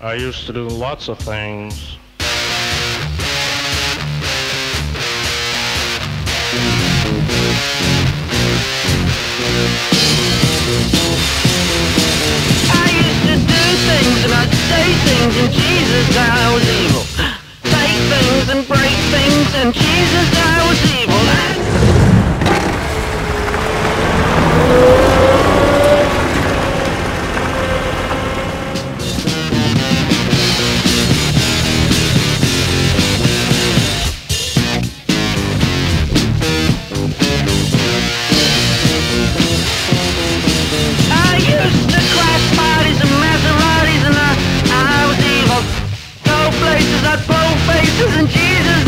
I used to do lots of things. I used to do things and I'd say things and Jesus I was evil. Take things and break things and Jesus that bold faces and Jesus